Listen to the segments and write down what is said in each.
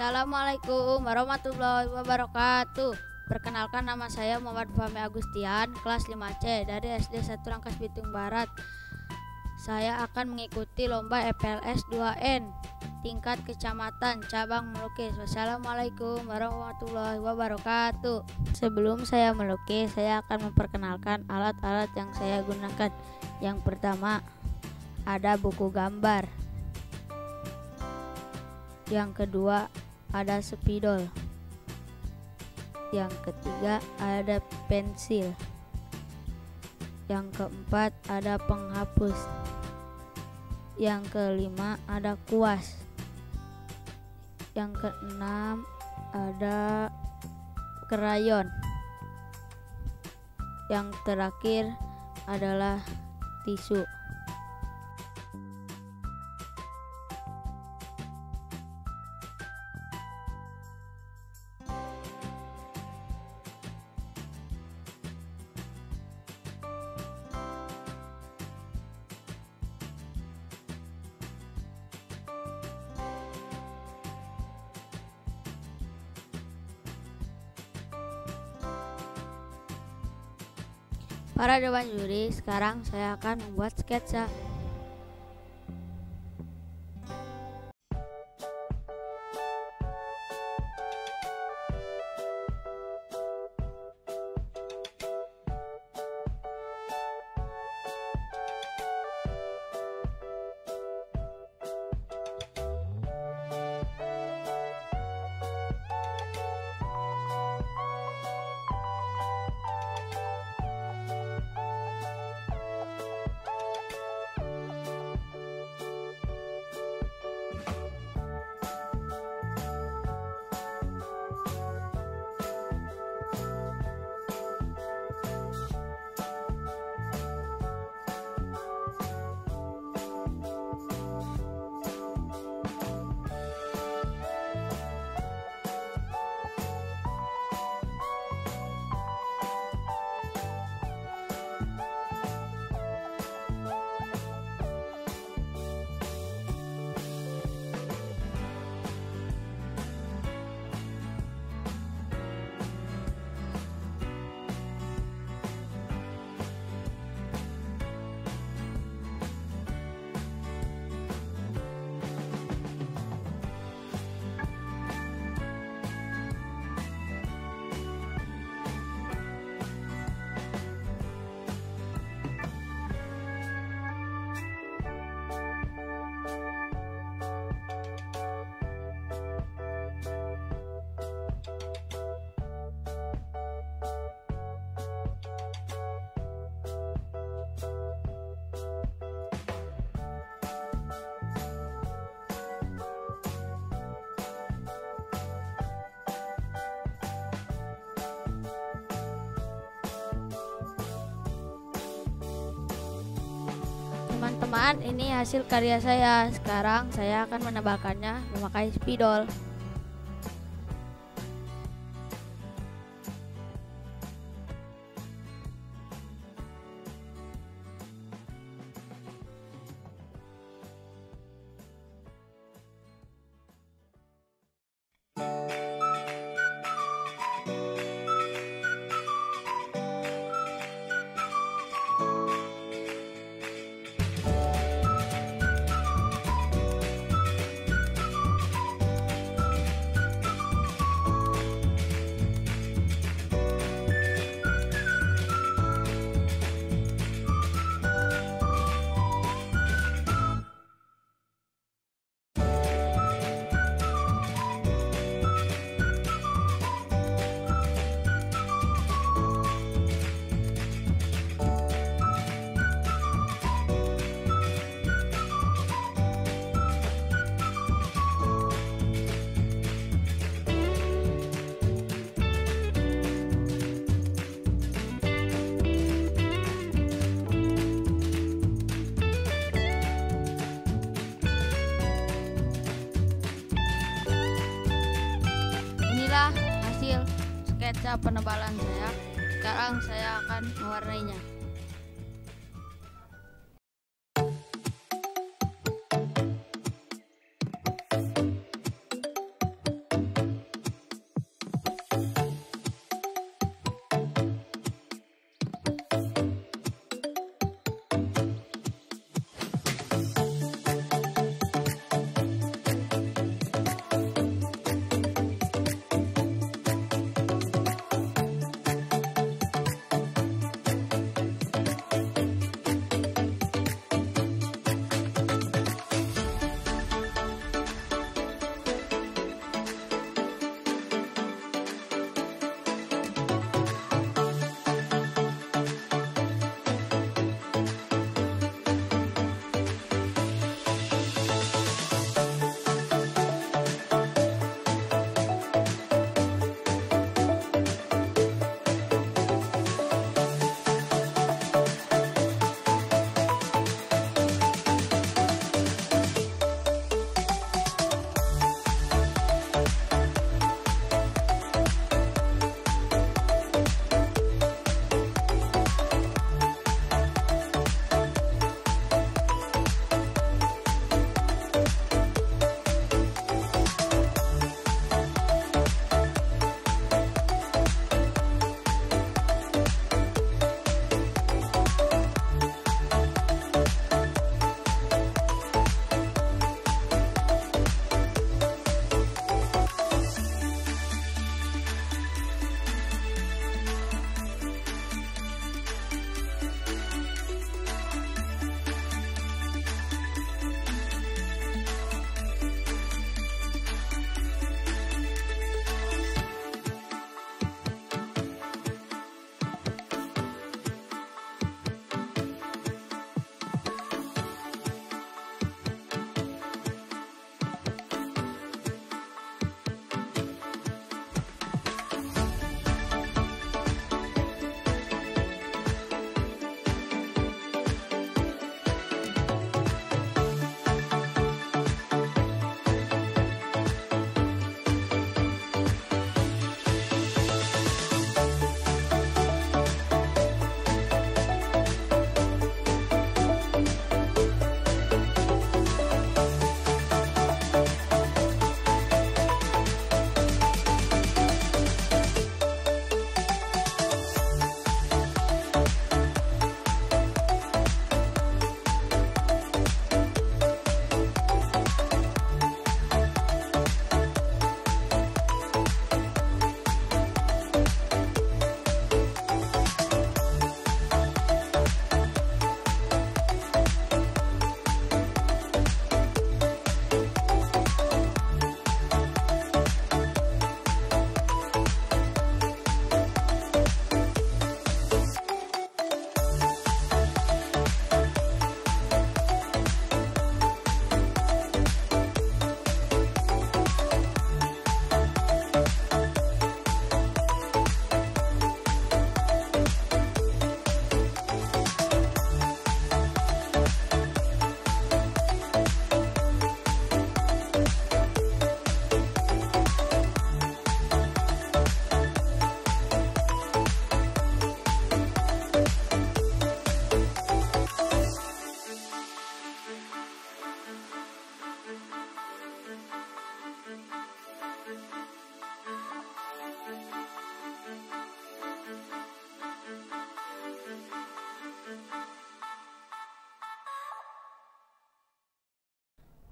Assalamualaikum warahmatullahi wabarakatuh. Perkenalkan nama saya Muhammad Fahmi Agustian, kelas 5C dari SD 1 Rangkas Bitung Barat. Saya akan mengikuti lomba EPLS 2N tingkat kecamatan cabang melukis. Wassalamualaikum warahmatullahi wabarakatuh. Sebelum saya melukis, saya akan memperkenalkan alat-alat yang saya gunakan. Yang pertama, ada buku gambar. Yang kedua, ada spidol. Yang ketiga ada pensil. Yang keempat ada penghapus. Yang kelima ada kuas. Yang keenam ada krayon. Yang terakhir adalah tisu. Para dewan juri, sekarang saya akan membuat sketsa. Teman-teman, ini hasil karya saya. Sekarang saya akan menebalkannya memakai spidol. Sketsa penebalan saya. Sekarang saya akan mewarnainya.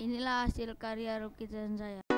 Inilah hasil karya lukisan saya.